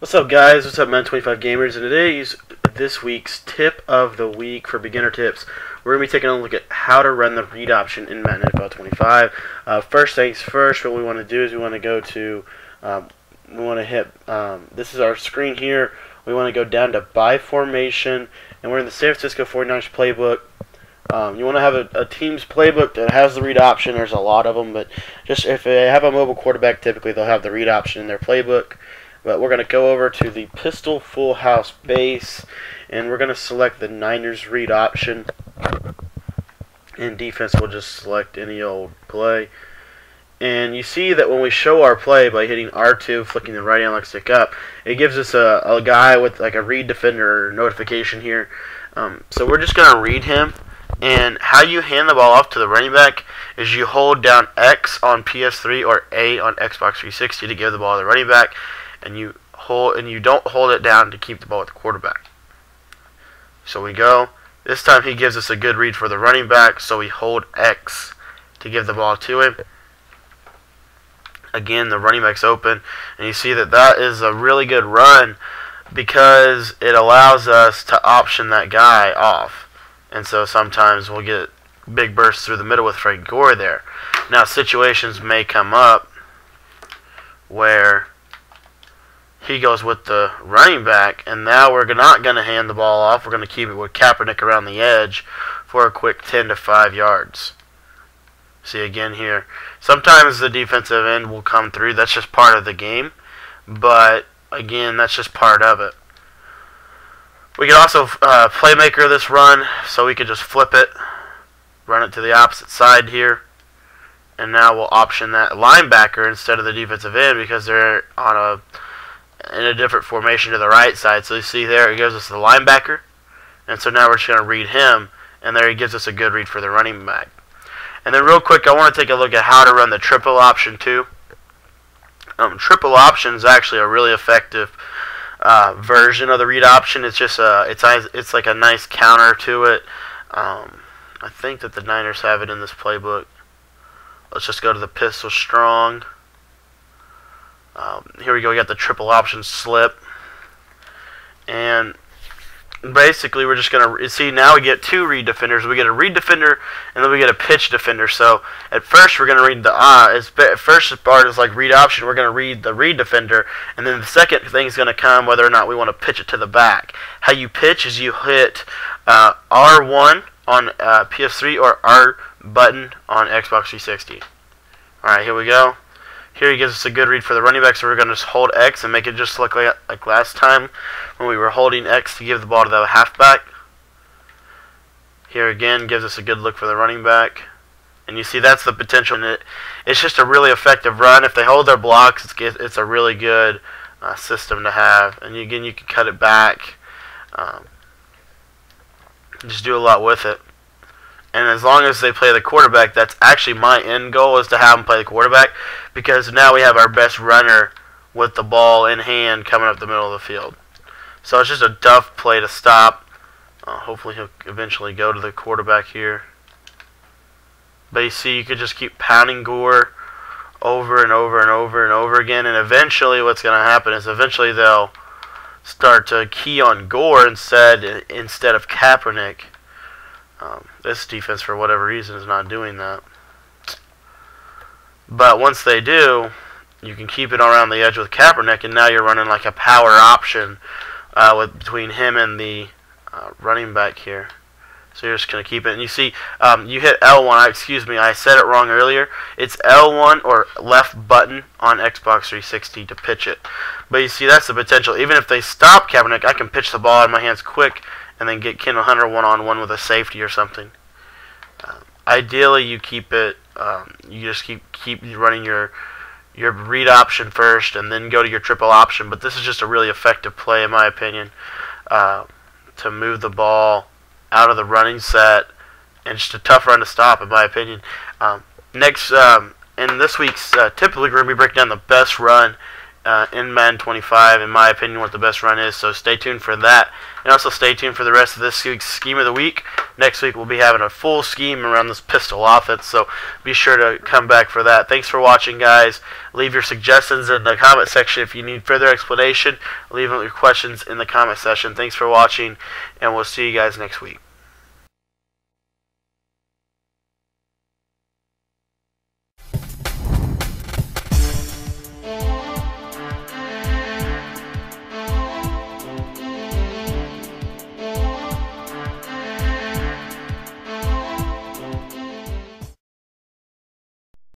What's up, guys? What's up, Madden 25 Gamers? And today's this week's tip of the week for beginner tips. We're gonna be taking a look at how to run the read option in Madden NFL 25. Uh, first things first, what we want to do is we want to go to, um, we want to hit. Um, this is our screen here. We want to go down to by formation, and we're in the San Francisco 49ers playbook. Um, you want to have a, a, team's playbook that has the read option. There's a lot of them, but just if they have a mobile quarterback, typically they'll have the read option in their playbook. But we're going to go over to the pistol full house base, and we're going to select the Niners read option. In defense, we'll just select any old play. And you see that when we show our play by hitting R2, flicking the right analog stick up, it gives us a, a guy with like a read defender notification here. Um, so we're just going to read him. And how you hand the ball off to the running back is you hold down X on PS3 or A on Xbox 360 to give the ball to the running back and you hold and you don't hold it down to keep the ball with the quarterback. So we go. This time he gives us a good read for the running back, so we hold X to give the ball to him. Again, the running back's open, and you see that that is a really good run because it allows us to option that guy off. And so sometimes we'll get big bursts through the middle with Frank Gore there. Now, situations may come up where he goes with the running back, and now we're not going to hand the ball off. We're going to keep it with Kaepernick around the edge for a quick 10 to 5 yards. See again here. Sometimes the defensive end will come through. That's just part of the game. But again, that's just part of it. We could also uh, playmaker this run, so we could just flip it, run it to the opposite side here. And now we'll option that linebacker instead of the defensive end because they're on a in a different formation to the right side. So you see there, it gives us the linebacker. And so now we're just going to read him. And there he gives us a good read for the running back. And then real quick, I want to take a look at how to run the triple option too. Um, triple option is actually a really effective uh, version of the read option. It's just a, it's it's like a nice counter to it. Um, I think that the Niners have it in this playbook. Let's just go to the pistol strong. Um, here we go, we got the triple option slip. And basically we're just going to see now we get two read defenders. We get a read defender and then we get a pitch defender. So at first we're going to read the uh, as first part is like read option. We're going to read the read defender and then the second thing is going to come whether or not we want to pitch it to the back. How you pitch is you hit uh, R1 on uh, PS3 or R button on Xbox 360. All right, here we go. Here he gives us a good read for the running back, so we're going to just hold X and make it just look like, like last time when we were holding X to give the ball to the halfback. Here again gives us a good look for the running back. And you see that's the potential it. It's just a really effective run. If they hold their blocks, it's, it's a really good uh, system to have. And again, you can cut it back. Um, just do a lot with it. And as long as they play the quarterback, that's actually my end goal is to have them play the quarterback because now we have our best runner with the ball in hand coming up the middle of the field. So it's just a tough play to stop. Uh, hopefully he'll eventually go to the quarterback here. But you see, you could just keep pounding Gore over and over and over and over again, and eventually what's going to happen is eventually they'll start to key on Gore instead instead of Kaepernick. Um, this defense, for whatever reason, is not doing that. But once they do, you can keep it around the edge with Kaepernick, and now you're running like a power option uh, with between him and the uh, running back here. So you're just going to keep it. And you see, um, you hit L1. Excuse me, I said it wrong earlier. It's L1 or left button on Xbox 360 to pitch it. But you see, that's the potential. Even if they stop Kaepernick, I can pitch the ball out of my hands quick and then get Kendall Hunter one-on-one with a safety or something. Um, ideally, you keep it. Um, you just keep keep running your your read option first, and then go to your triple option. But this is just a really effective play, in my opinion, uh, to move the ball out of the running set, and just a tough run to stop, in my opinion. Um, next, um, in this week's uh, typically we're gonna be breaking down the best run uh, in Madden 25, in my opinion, what the best run is. So stay tuned for that. And also stay tuned for the rest of this week's scheme of the week. Next week we'll be having a full scheme around this pistol offense. So be sure to come back for that. Thanks for watching, guys. Leave your suggestions in the comment section if you need further explanation. Leave your questions in the comment section. Thanks for watching, and we'll see you guys next week.